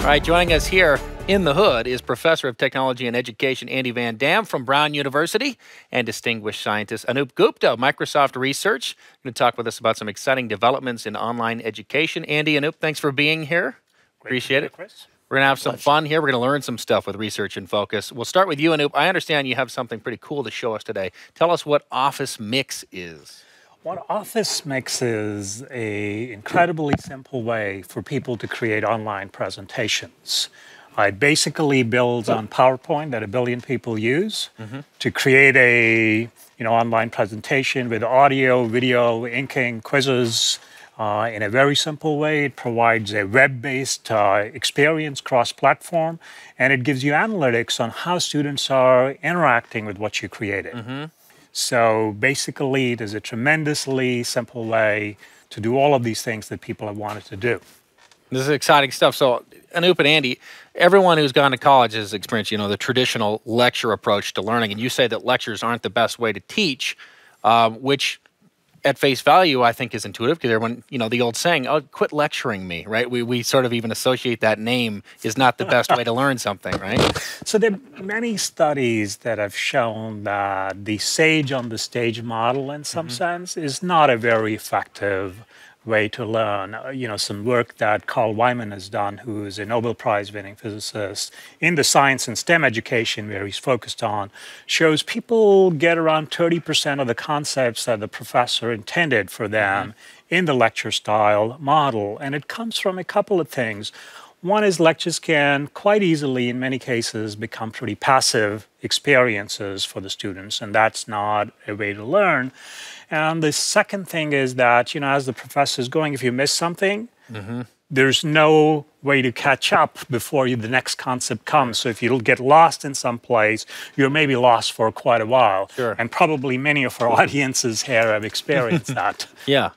All right, joining us here in the hood is Professor of Technology and Education Andy Van Dam from Brown University and distinguished scientist Anoop Gupta of Microsoft Research. Going to talk with us about some exciting developments in online education. Andy, Anoop, thanks for being here. Great Appreciate it. Chris. We're going to have some fun here. We're going to learn some stuff with Research in Focus. We'll start with you, Anoop. I understand you have something pretty cool to show us today. Tell us what Office Mix is. What Office Mix is a incredibly simple way for people to create online presentations. It basically builds on PowerPoint that a billion people use to create a you know online presentation with audio, video, inking, quizzes. Uh, in a very simple way, it provides a web-based uh, experience cross-platform, and it gives you analytics on how students are interacting with what you created. So basically, it is a tremendously simple way to do all of these things that people have wanted to do. This is exciting stuff. So, Anoop and Andy, everyone who's gone to college has experienced, you know, the traditional lecture approach to learning. And you say that lectures aren't the best way to teach, um, which at face value, I think is intuitive because everyone, you know, the old saying, oh, quit lecturing me, right? We, we sort of even associate that name is not the best way to learn something, right? So there are many studies that have shown that the sage on the stage model, in some mm-hmm. sense, is not a very effective way to learn. Uh, You know, some work that Carl Wieman has done, who is a Nobel Prize winning physicist in the science and STEM education, where he's focused on, shows people get around 30% of the concepts that the professor intended for them in the lecture style model. And it comes from a couple of things. One is lectures can quite easily, in many cases, become pretty passive experiences for the students, and that's not a way to learn. And the second thing is that, you know, as the professor is going, if you miss something, mm-hmm. there's no way to catch up before you, the next concept comes. So if you get lost in some place, you're maybe lost for quite a while. Sure. And probably many of our audiences here have experienced that. Yeah.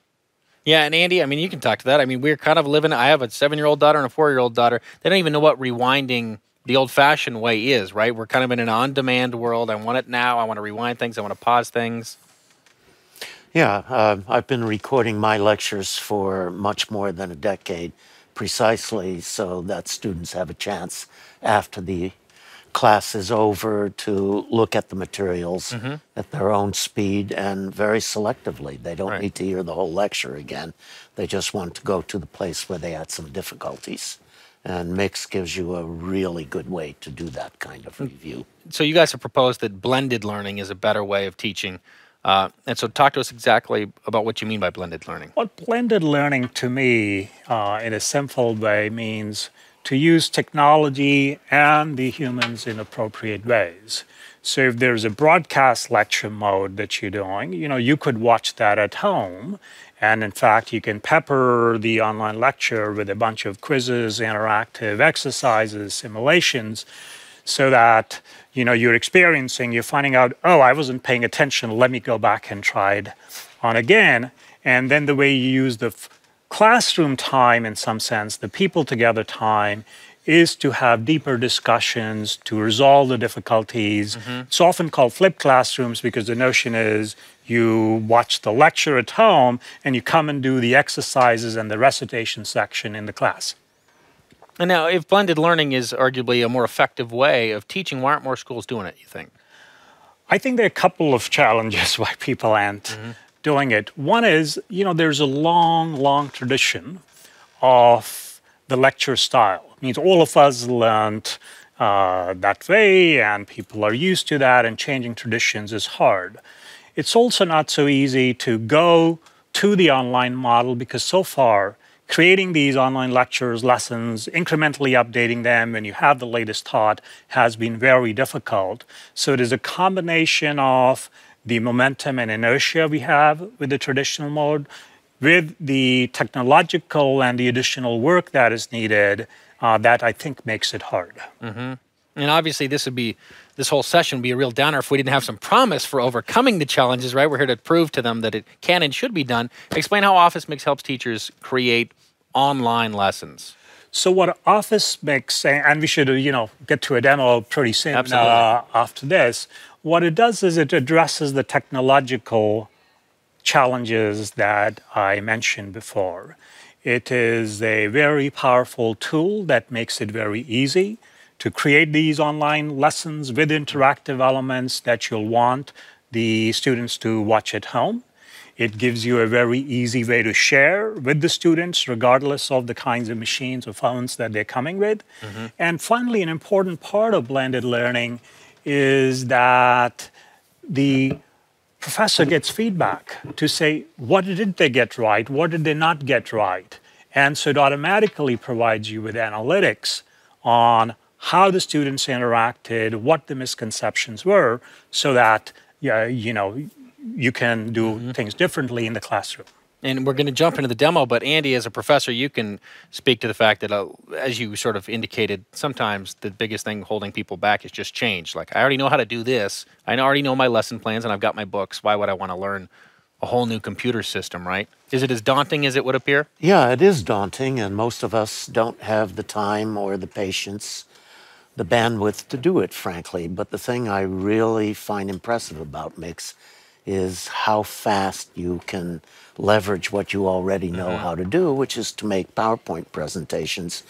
Yeah, and Andy, I mean, you can talk to that. I mean, we're kind of living. I have a seven-year-old daughter and a four-year-old daughter. They don't even know what rewinding the old-fashioned way is, right? We're kind of in an on-demand world. I want it now. I want to rewind things. I want to pause things. Yeah, uh, I've been recording my lectures for much more than a decade, precisely so that students have a chance after the class is over to look at the materials at their own speed and very selectively. They don't Right. need to hear the whole lecture again. They just want to go to the place where they had some difficulties. And Mix gives you a really good way to do that kind of review. So you guys have proposed that blended learning is a better way of teaching. Uh, and so talk to us exactly about what you mean by blended learning. What blended learning to me, uh, in a simple way, means to use technology and the humans in appropriate ways. So if there's a broadcast lecture mode that you're doing, you know, you could watch that at home. And in fact, you can pepper the online lecture with a bunch of quizzes, interactive exercises, simulations, so that you know you're experiencing you're finding out oh i wasn't paying attention let me go back and try it on again. And then the way you use the f- classroom time in some sense the people together time is to have deeper discussions to resolve the difficulties. Mm-hmm. It's often called flipped classrooms because the notion is you watch the lecture at home and you come and do the exercises and the recitation section in the class And now, if blended learning is arguably a more effective way of teaching, why aren't more schools doing it, you think? I think there are a couple of challenges why people aren't doing it. One is, you know, there's a long, long tradition of the lecture style. It means all of us learned uh, that way, and people are used to that, and changing traditions is hard. It's also not so easy to go to the online model because so far, creating these online lectures, lessons, incrementally updating them when you have the latest thought has been very difficult. So it is a combination of the momentum and inertia we have with the traditional mode, with the technological and the additional work that is needed, uh, that I think makes it hard. And obviously, this would be this whole session would be a real downer if we didn't have some promise for overcoming the challenges. Right, we're here to prove to them that it can and should be done. Explain how Office Mix helps teachers create online lessons. So what Office Mix, and we should, you know, get to a demo pretty soon uh, after this. What it does is it addresses the technological challenges that I mentioned before. It is a very powerful tool that makes it very easy to create these online lessons with interactive elements that you'll want the students to watch at home. It gives you a very easy way to share with the students, regardless of the kinds of machines or phones that they're coming with. Mm-hmm. And finally, an important part of blended learning is that the professor gets feedback to say, what did they get right? What did they not get right? And so it automatically provides you with analytics on how the students interacted, what the misconceptions were, so that yeah, you know you can do mm-hmm. things differently in the classroom. And we're going to jump into the demo, but Andy, as a professor, you can speak to the fact that, uh, as you sort of indicated, sometimes the biggest thing holding people back is just change. Like, I already know how to do this. I already know my lesson plans, and I've got my books. Why would I want to learn a whole new computer system, right? Is it as daunting as it would appear? Yeah, it is daunting, and most of us don't have the time or the patience, the bandwidth to do it, frankly. But the thing I really find impressive about Mix is how fast you can leverage what you already know mm-hmm. how to do, which is to make PowerPoint presentations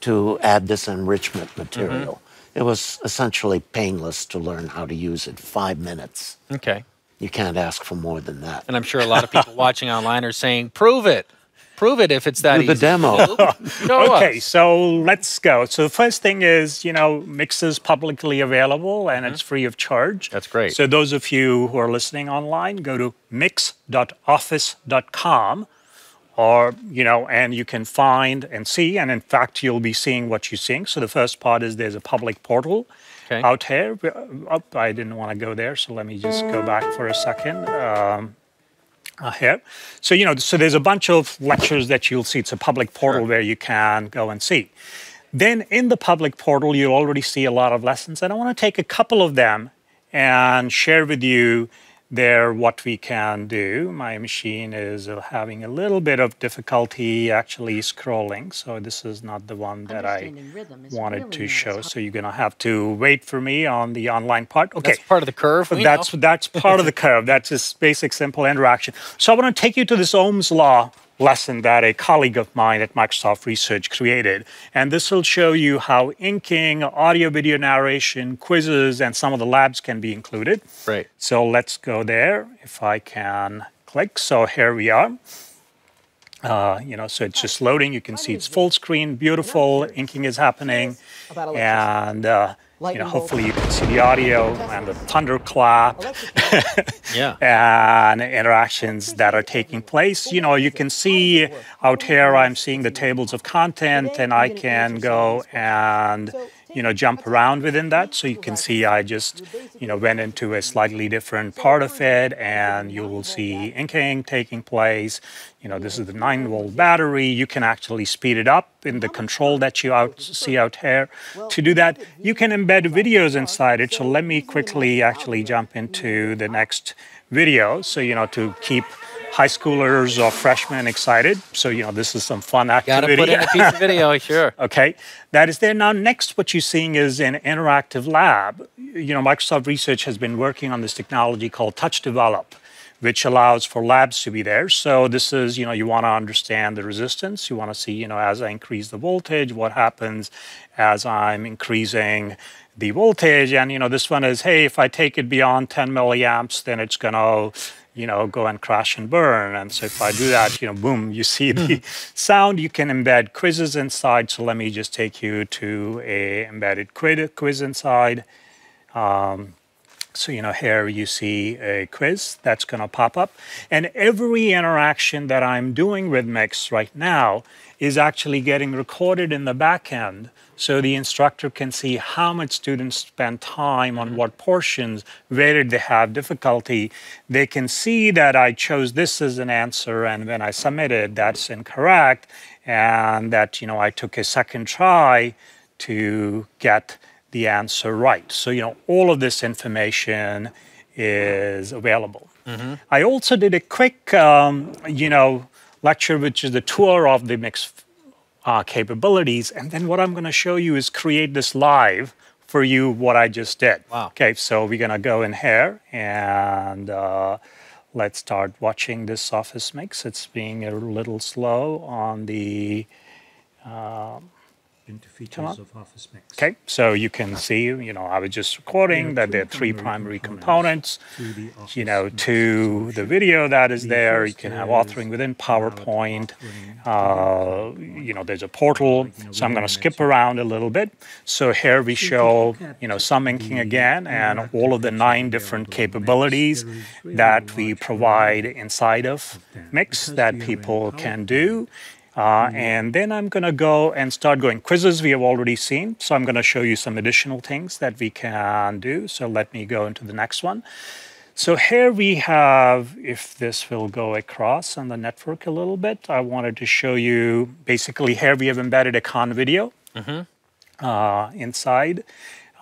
to add this enrichment material. Mm-hmm. It was essentially painless to learn how to use it. Five minutes. Okay. You can't ask for more than that. And I'm sure a lot of people watching online are saying, prove it prove it if it's that Do easy. the demo. okay, us. so let's go. So the first thing is, you know, Mix is publicly available and mm-hmm. it's free of charge. That's great. So those of you who are listening online, go to mix.office.com or you know and you can find and see and in fact you'll be seeing what you're seeing so the first part is there's a public portal okay. out here oh, i didn't want to go there so let me just go back for a second um, uh, here. So, you know, so there's a bunch of lectures that you'll see. It's a public portal sure. where you can go and see. Then in the public portal, you already see a lot of lessons. And I want to take a couple of them and share with you there what we can do. My machine is uh, having a little bit of difficulty actually scrolling, so this is not the one that I wanted really to nice. show. So you're gonna have to wait for me on the online part. Okay, that's part of the curve. That's know. that's part of the curve. That's just basic simple interaction. So I want to take you to this Ohm's law lesson that a colleague of mine at Microsoft Research created. And this will show you how inking, audio video narration, quizzes, and some of the labs can be included. Right. So let's go there if I can click. So here we are. Uh, you know, so it's just loading. You can see it's full screen, beautiful. Inking is happening. And uh, you know, hopefully you can see the audio and the thunderclap yeah. and interactions that are taking place. You know, you can see out here, I'm seeing the tables of content and I can go and you know, jump around within that. So you can see I just, you know, went into a slightly different part of it and you will see inking taking place. You know, this is the nine volt battery. You can actually speed it up in the control that you out, see out here. To do that, you can embed videos inside it. So let me quickly actually jump into the next video. So, you know, to keep high schoolers or freshmen excited. So, you know, this is some fun activity. Got to put in a piece of video, sure. okay, that is there. Now, next, what you're seeing is an interactive lab. You know, Microsoft Research has been working on this technology called Touch Develop, which allows for labs to be there. So this is, you know, you want to understand the resistance. You want to see, you know, as I increase the voltage, what happens as I'm increasing the voltage. And, you know, this one is, hey, if I take it beyond 10 milliamps, then it's going to you know, go and crash and burn. And so if I do that, you know, boom, you see the hmm. sound. You can embed quizzes inside. So let me just take you to a embedded quiz inside. Um, so, you know, here you see a quiz that's going to pop up. And every interaction that I'm doing with Mix right now is actually getting recorded in the back end so the instructor can see how much students spend time on mm-hmm. what portions, where did they have difficulty. They can see that I chose this as an answer, and when I submitted, that's incorrect, and that you know I took a second try to get the answer right. So you know all of this information is available. Mm-hmm. I also did a quick, um, you know, lecture, which is the tour of the mixed uh, capabilities. And then what I'm going to show you is create this live for you what I just did. Wow. Okay, so we're going to go in here and uh, let's start watching this office mix. It's being a little slow on the into features of Office Mix. Okay, so you can see, you know, I was just recording that there are three primary components, to the Office you know, Mix to the video that is The there. You can have authoring within PowerPoint. Uh, you know, there's a portal. So I'm going to skip around a little bit. So here we show, you know, some inking again and all of the nine different capabilities that we provide inside of Mix that people can do. Uh, and then I'm going to go and start going. Quizzes we have already seen, so I'm going to show you some additional things that we can do. So let me go into the next one. So here we have, if this will go across on the network a little bit, I wanted to show you, basically here we have embedded a Khan video uh, inside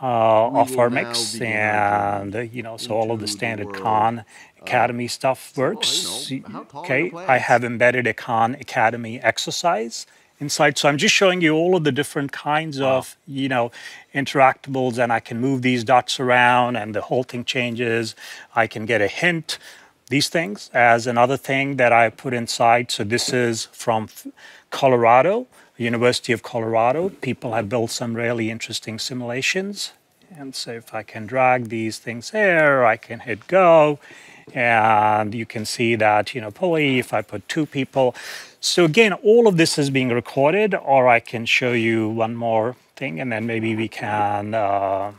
uh, of our mix, and you know, so all of the standard Khan Academy stuff oh, you works. know, how tall are okay, I have embedded a Khan Academy exercise inside. So I'm just showing you all of the different kinds of, you know, interactables, and I can move these dots around, and the whole thing changes. I can get a hint. These things as another thing that I put inside. So this is from Colorado, University of Colorado. People have built some really interesting simulations. And so if I can drag these things here, I can hit go. And you can see that, you know, pulley, if I put two people. So again, all of this is being recorded, or I can show you one more thing, and then maybe we can uh,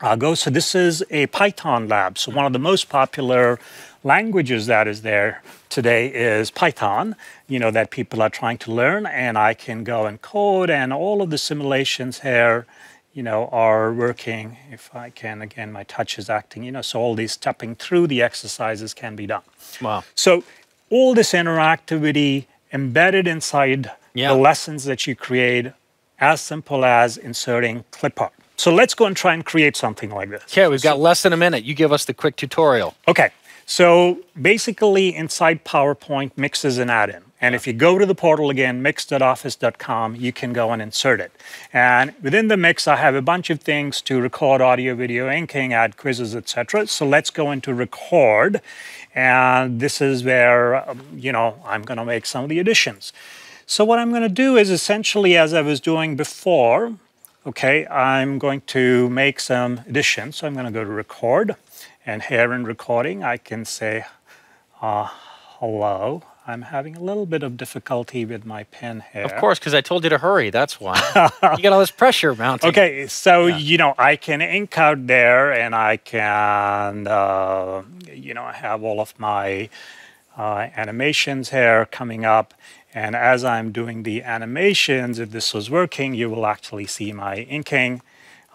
uh, go. So this is a Python lab. So one of the most popular languages that is there today is Python, you know, that people are trying to learn. And I can go and code, and all of the simulations here, you know, are working. If I can, again, my touch is acting, you know, so all these stepping through the exercises can be done. Wow. So all this interactivity embedded inside Yeah. the lessons that you create, as simple as inserting clip art. So let's go and try and create something like this. Okay, we've got less than a minute. You give us the quick tutorial. Okay, so basically inside PowerPoint, mixes an add-in. And if you go to the portal again, mix.office.com, you can go and insert it. And within the Mix, I have a bunch of things to record audio, video, inking, add quizzes, etc. So let's go into record. And this is where, um, you know, I'm going to make some of the additions. So what I'm going to do is essentially, as I was doing before, okay, I'm going to make some additions. So I'm going to go to record. And here in recording, I can say, uh, hello. I'm having a little bit of difficulty with my pen here. Of course, because I told you to hurry. That's why. you got all this pressure mounting. Okay, so you know I can ink out there, and I can uh, you know have all of my uh, animations here coming up. And as I'm doing the animations, if this was working, you will actually see my inking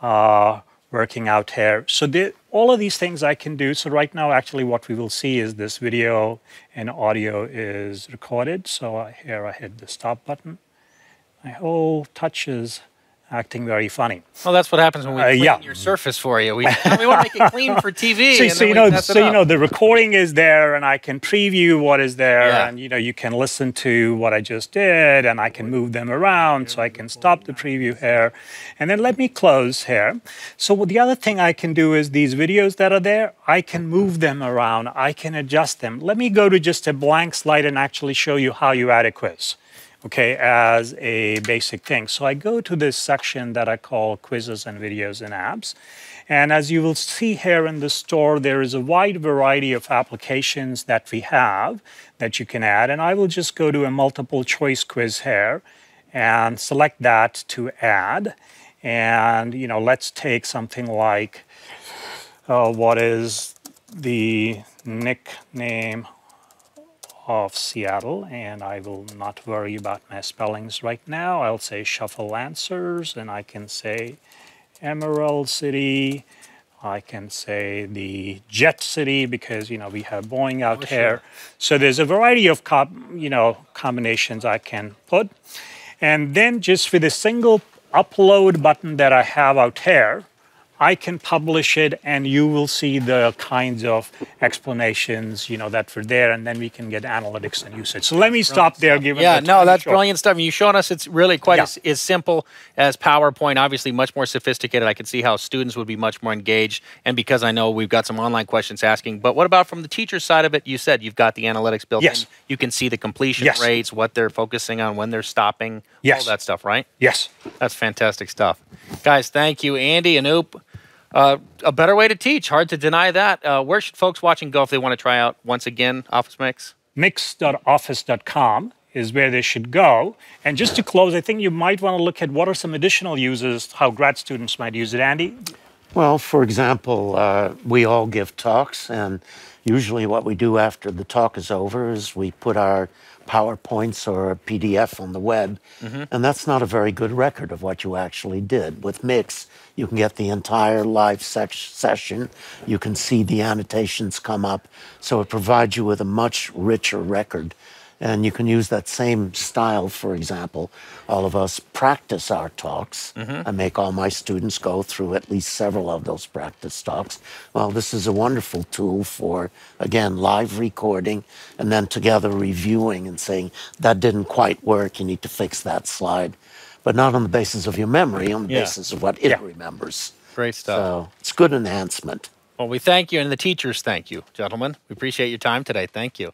uh, working out here. So the, all of these things I can do. So right now, actually, what we will see is this video and audio is recorded. So here I hit the stop button. My whole touch is acting very funny. Well, that's what happens when we Uh, clean yeah. your surface for you. We, we want to make it clean for TV. So, and so you know, so you know, the recording is there, and I can preview what is there, Yeah. and you know, you can listen to what I just did, and I can move them around. So I can stop the preview here, and then let me close here. So the other thing I can do is these videos that are there, I can move them around, I can adjust them. Let me go to just a blank slide and actually show you how you add a quiz. Okay, as a basic thing. So I go to this section that I call quizzes and videos and apps. And as you will see here in the store, there is a wide variety of applications that we have that you can add. And I will just go to a multiple choice quiz here and select that to add. And, you know, let's take something like uh, what is the nickname of Seattle, and I will not worry about my spellings right now. I'll say shuffle answers, and I can say Emerald City. I can say the Jet City because you know we have Boeing out oh, here. So there's a variety of you know combinations I can put, and then just with a single upload button that I have out here, I can publish it, and you will see the kinds of explanations, you know, that were there, and then we can get analytics and usage. So let me stop there. Given Yeah, the no, that's short. brilliant stuff. You've shown us it's really quite Yeah. as, as simple as PowerPoint. Obviously, much more sophisticated. I can see how students would be much more engaged. And because I know we've got some online questions asking, but what about from the teacher side of it? You said you've got the analytics built Yes. in. You can see the completion Yes. rates, what they're focusing on, when they're stopping, all that stuff, right? Yes. That's fantastic stuff. Guys, thank you. Andy, and Anoop. Uh, a better way to teach. Hard to deny that. Uh, where should folks watching go if they want to try out once again Office Mix? mix.office.com is where they should go. And just to close, I think you might want to look at what are some additional uses, how grad students might use it. Andy? Well, for example, uh, we all give talks, and usually what we do after the talk is over is we put our PowerPoints or a PDF on the web, mm-hmm. and that's not a very good record of what you actually did. With Mix, you can get the entire live sec- session, you can see the annotations come up, so it provides you with a much richer record. And you can use that same style, for example. All of us practice our talks. Mm-hmm. I make all my students go through at least several of those practice talks. Well, this is a wonderful tool for, again, live recording and then together reviewing and saying, that didn't quite work, you need to fix that slide. But not on the basis of your memory, on the Yeah. basis of what it Yeah. remembers. Great stuff. So it's good enhancement. Well, we thank you, and the teachers thank you, gentlemen. We appreciate your time today. Thank you.